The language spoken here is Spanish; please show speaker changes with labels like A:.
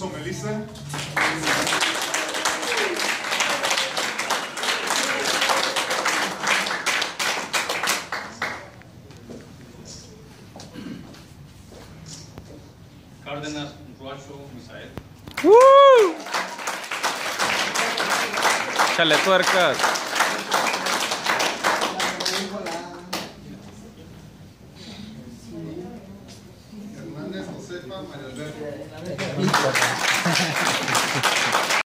A: aplauso, Melissa.
B: Cárdenas Ruacho Misael.
C: Échale tuercas. vocês, Palmeiras, né? Então.